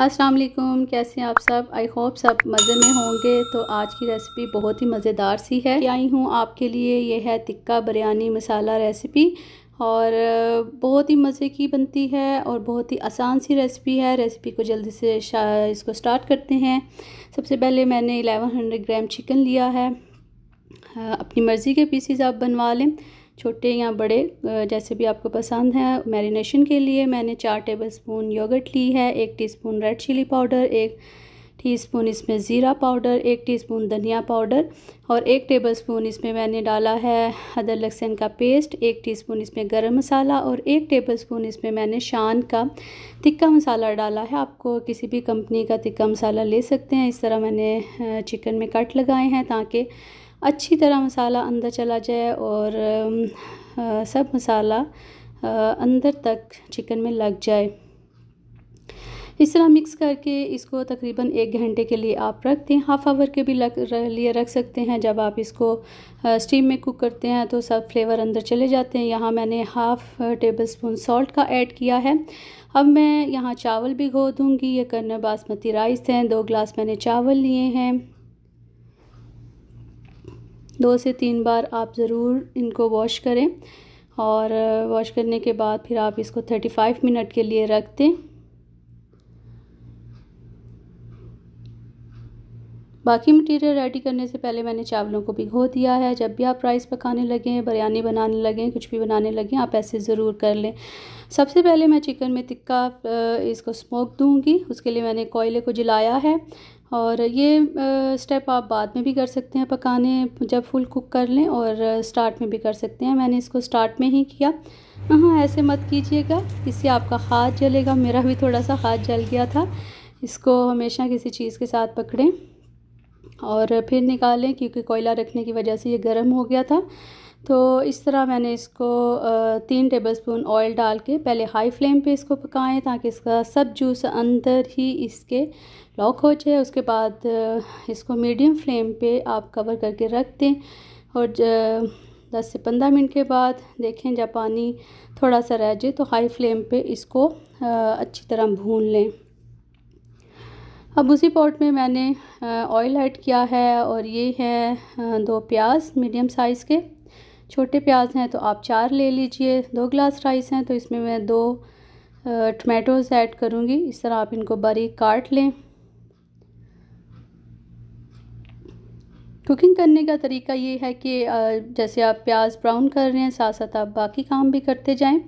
अस्सलाम वालेकुम, कैसे हैं आप सब? आई होप सब मज़े में होंगे। तो आज की रेसिपी बहुत ही मज़ेदार सी है। आई हूँ आपके लिए, ये है तिक्का बिरयानी मसाला रेसिपी और बहुत ही मज़े की बनती है और बहुत ही आसान सी रेसिपी है। रेसिपी को जल्दी से इसको स्टार्ट करते हैं। सबसे पहले मैंने 1100 ग्राम चिकन लिया है। अपनी मर्ज़ी के पीसीज आप बनवा लें। छोटे या बड़े जैसे भी आपको पसंद है, मैरिनेशन के लिए मैंने चार टेबल स्पून योगर्ट ली है, एक टीस्पून रेड चिली पाउडर, एक टीस्पून इसमें ज़ीरा पाउडर, एक टीस्पून धनिया पाउडर और एक टेबलस्पून इसमें मैंने डाला है अदर लहसन का पेस्ट, एक टीस्पून इसमें गरम मसाला और एक टेबलस्पून इसमें मैंने शान का तिक्का मसाला डाला है। आपको किसी भी कंपनी का तिक्का मसाला ले सकते हैं। इस तरह मैंने चिकन में कट लगाए हैं ताकि अच्छी तरह मसाला अंदर चला जाए और आ, सब मसाला आ, अंदर तक चिकन में लग जाए। इस तरह मिक्स करके इसको तकरीबन एक घंटे के लिए आप रख दें। हाफ़ आवर के भी लग लिए रख सकते हैं। जब आप इसको स्टीम में कुक करते हैं तो सब फ्लेवर अंदर चले जाते हैं। यहाँ मैंने हाफ़ टेबल स्पून सॉल्ट का ऐड किया है। अब मैं यहाँ चावल भी घो दूँगी। ये करना बासमती राइस हैं। दो ग्लास मैंने चावल लिए हैं। दो से तीन बार आप ज़रूर इनको वॉश करें और वॉश करने के बाद फिर आप इसको 35 मिनट के लिए रख दें। बाकी मटेरियल रेडी करने से पहले मैंने चावलों को भिगो दिया है। जब भी आप राइस पकाने लगें, बिरयानी बनाने लगें, कुछ भी बनाने लगें, आप ऐसे ज़रूर कर लें। सबसे पहले मैं चिकन में तिक्का इसको स्मोक दूँगी। उसके लिए मैंने कोयले को जलाया है। और ये स्टेप आप बाद में भी कर सकते हैं पकाने, जब फुल कुक कर लें और स्टार्ट में भी कर सकते हैं। मैंने इसको स्टार्ट में ही किया। हाँ ऐसे मत कीजिएगा, इससे आपका हाथ जलेगा। मेरा भी थोड़ा सा हाथ जल गया था। इसको हमेशा किसी चीज़ के साथ पकड़ें और फिर निकालें, क्योंकि कोयला रखने की वजह से ये गर्म हो गया था। तो इस तरह मैंने इसको तीन टेबलस्पून ऑयल डाल के पहले हाई फ्लेम पे इसको पकाएँ ताकि इसका सब जूस अंदर ही इसके लॉक हो जाए। उसके बाद इसको मीडियम फ्लेम पे आप कवर करके रख दें और दस से पंद्रह मिनट के बाद देखें जब पानी थोड़ा सा रह जाए तो हाई फ्लेम पे इसको अच्छी तरह भून लें। अब उसी पॉट में मैंने ऑयल ऐड किया है और ये है दो प्याज मीडियम साइज़ के। छोटे प्याज हैं तो आप चार ले लीजिए, दो ग्लास राइस हैं तो इसमें मैं दो टमाटोज़ ऐड करूँगी। इस तरह आप इनको बारीक काट लें। कुकिंग करने का तरीका ये है कि जैसे आप प्याज ब्राउन कर रहे हैं साथ साथ आप बाकी काम भी करते जाएँ।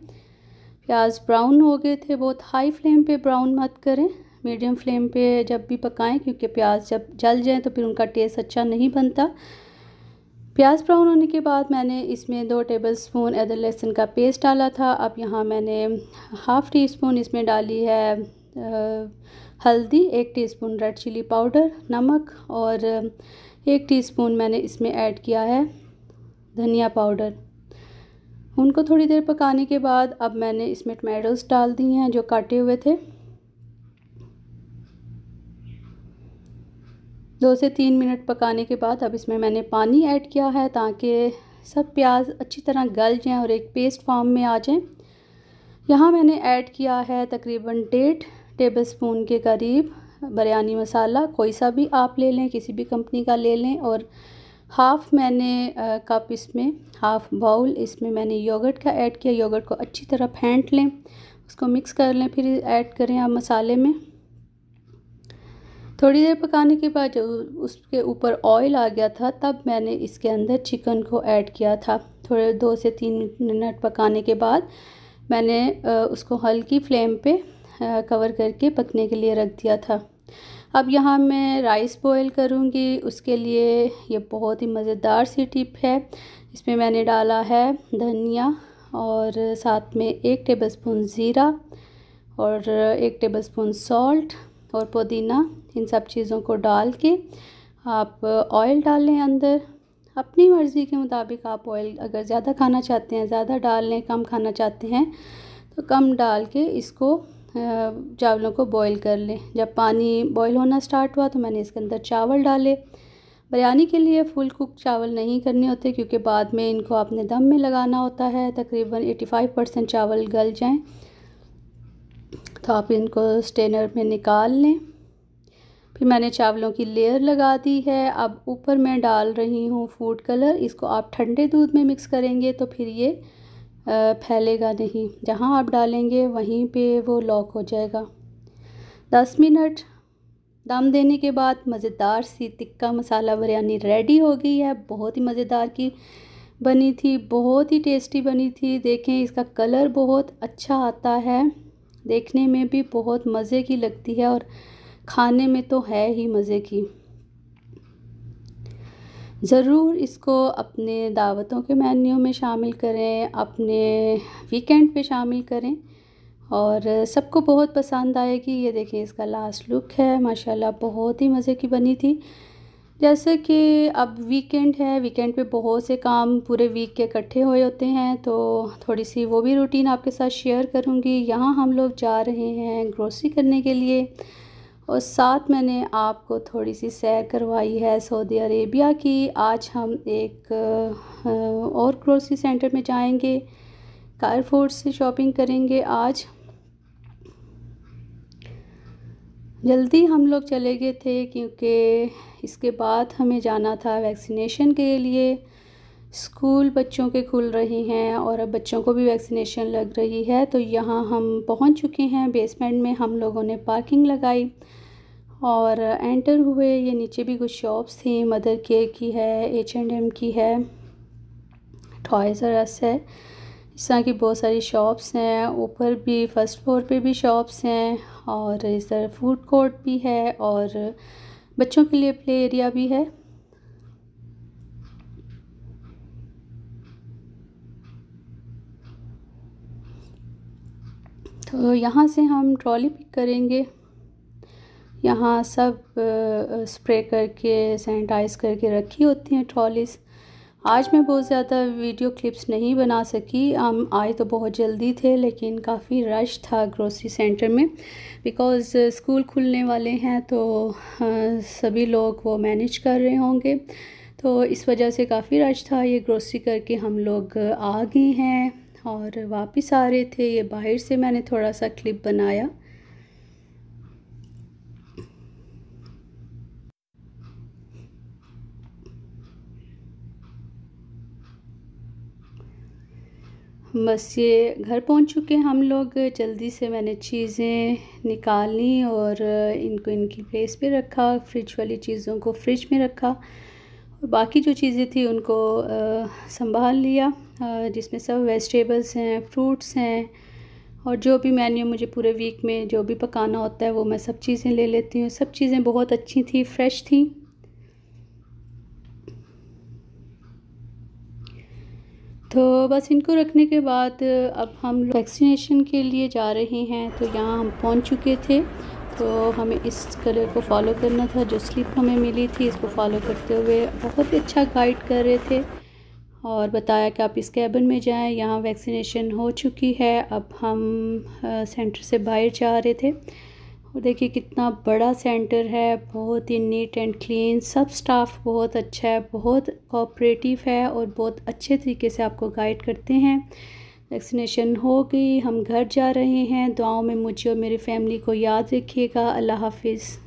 प्याज ब्राउन हो गए थे बहुत हाई फ्लेम पे ब्राउन मत करें। मीडियम फ्लेम पे जब भी पकाएँ, क्योंकि प्याज जब जल जाए तो फिर उनका टेस्ट अच्छा नहीं बनता। प्याज ब्राउन होने के बाद मैंने इसमें दो टेबल स्पून अदर लहसुन का पेस्ट डाला था। अब यहाँ मैंने हाफ़ टी स्पून इसमें डाली है हल्दी, एक टीस्पून रेड चिली पाउडर, नमक और एक टीस्पून मैंने इसमें ऐड किया है धनिया पाउडर। उनको थोड़ी देर पकाने के बाद अब मैंने इसमें टमाटोज़ डाल दिए हैं जो काटे हुए थे। दो से तीन मिनट पकाने के बाद अब इसमें मैंने पानी ऐड किया है ताकि सब प्याज अच्छी तरह गल जाएँ और एक पेस्ट फॉर्म में आ जाएँ। यहाँ मैंने ऐड किया है तकरीबन डेढ़ टेबल स्पून के करीब बिरयानी मसाला। कोई सा भी आप ले लें, किसी भी कंपनी का ले लें और हाफ़ मैंने कप इसमें, हाफ़ बाउल इसमें मैंने योगर्ट का ऐड किया। योगर्ट को अच्छी तरह फेंट लें, उसको मिक्स कर लें, फिर ऐड करें आप मसाले में। थोड़ी देर पकाने के बाद जब उसके ऊपर ऑयल आ गया था, तब मैंने इसके अंदर चिकन को ऐड किया था। थोड़े दो से तीन मिनट पकाने के बाद मैंने उसको हल्की फ्लेम पे कवर करके पकने के लिए रख दिया था। अब यहाँ मैं राइस बॉईल करूँगी, उसके लिए ये बहुत ही मज़ेदार सी टिप है। इसमें मैंने डाला है धनिया और साथ में एक टेबलस्पून ज़ीरा और एक टेबलस्पून सॉल्ट और पुदीना, इन सब चीज़ों को डाल के आप ऑयल डाल लें अंदर। अपनी मर्ज़ी के मुताबिक आप ऑयल अगर ज़्यादा खाना चाहते हैं, ज़्यादा डाल लें, कम खाना चाहते हैं तो कम डाल के इसको चावलों को बॉईल कर लें। जब पानी बॉईल होना स्टार्ट हुआ तो मैंने इसके अंदर चावल डाले। बिरयानी के लिए फुल कुक चावल नहीं करने होते क्योंकि बाद में इनको अपने दम में लगाना होता है। तकरीबन 85 परसेंट चावल गल जाएँ। तो आप इनको स्टेनर में निकाल लें। फिर मैंने चावलों की लेयर लगा दी है। अब ऊपर मैं डाल रही हूँ फ़ूड कलर। इसको आप ठंडे दूध में मिक्स करेंगे तो फिर ये फैलेगा नहीं। जहाँ आप डालेंगे वहीं पे वो लॉक हो जाएगा। दस मिनट दम देने के बाद मज़ेदार सी तिक्का मसाला बिरयानी रेडी हो गई है। बहुत ही मज़ेदार की बनी थी, बहुत ही टेस्टी बनी थी। देखें, इसका कलर बहुत अच्छा आता है। देखने में भी बहुत मज़े की लगती है और खाने में तो है ही मज़े की। ज़रूर इसको अपने दावतों के मेन्यू में शामिल करें, अपने वीकेंड पे शामिल करें और सबको बहुत पसंद आएगी। ये देखिए इसका लास्ट लुक है, माशाल्लाह बहुत ही मज़े की बनी थी। जैसे कि अब वीकेंड है वीकेंड पे बहुत से काम पूरे वीक के इकट्ठे हुए होते हैं तो थोड़ी सी वो भी रूटीन आपके साथ शेयर करूँगी। यहाँ हम लोग जा रहे हैं ग्रोसरी करने के लिए और साथ मैंने आपको थोड़ी सी सैर करवाई है सऊदी अरेबिया की। आज हम एक और ग्रोसरी सेंटर में जाएँगे कारफोर्ड से शॉपिंग करेंगे आज। जल्दी हम लोग चले गए थे क्योंकि इसके बाद हमें जाना था वैक्सीनेशन के लिए। स्कूल बच्चों के खुल रहे हैं और अब बच्चों को भी वैक्सीनेशन लग रही है तो यहाँ हम पहुँच चुके हैं। बेसमेंट में हम लोगों ने पार्किंग लगाई और एंटर हुए। ये नीचे भी कुछ शॉप्स थी, मदर केयर की है एच एंड एम की है टॉयज़ रस है, इस तरह की बहुत सारी शॉप्स हैं। ऊपर भी, फ़र्स्ट फ्लोर पे भी शॉप्स हैं और इस तरह फ़ूड कोर्ट भी है और बच्चों के लिए प्ले एरिया भी है। तो यहाँ से हम ट्रॉली पिक करेंगे। यहाँ सब स्प्रे करके सैनिटाइज़ करके रखी होती हैं ट्रॉलीज़ आज मैं बहुत ज़्यादा वीडियो क्लिप्स नहीं बना सकी। हम आए तो बहुत जल्दी थे, लेकिन काफ़ी रश था ग्रोसरी सेंटर में। बिकॉज़ स्कूल खुलने वाले हैं तो सभी लोग वो मैनेज कर रहे होंगे। तो इस वजह से काफ़ी रश था ये ग्रोसरी करके। हम लोग आ गए हैं और वापस आ रहे थे। ये बाहर से मैंने थोड़ा सा क्लिप बनाया। बस ये घर पहुँच चुके हैं हम लोग। जल्दी से मैंने चीज़ें निकाल और इनको इनकी प्लेस पे रखा फ्रिज वाली चीज़ों को फ्रिज में रखा। और बाकी जो चीज़ें थी उनको संभाल लिया। जिसमें सब वेजिटेबल्स हैं फ्रूट्स हैं और जो भी मेन्यू मुझे पूरे वीक में जो भी पकाना होता है वो मैं सब चीज़ें ले लेती हूँ। सब चीज़ें बहुत अच्छी थी फ्रेश थी। तो बस इनको रखने के बाद अब हम वैक्सीनेशन के लिए जा रहे हैं। तो यहाँ हम पहुँच चुके थे। तो हमें इस कलर को फॉलो करना था। जो स्लिप हमें मिली थी, इसको फॉलो करते हुए बहुत ही अच्छा गाइड कर रहे थे। और बताया कि आप इस कैबिन में जाएँ। यहाँ वैक्सीनेशन हो चुकी है। अब हम सेंटर से बाहर जा रहे थे। और देखिए कितना बड़ा सेंटर है, बहुत ही नीट एंड क्लीन, सब स्टाफ बहुत अच्छा है, बहुत कोऑपरेटिव है और बहुत अच्छे तरीके से आपको गाइड करते हैं। वैक्सीनेशन हो गई, हम घर जा रहे हैं, दुआओं में मुझे और मेरी फैमिली को याद रखिएगा, अल्लाह हाफिज़।